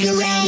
Bang around.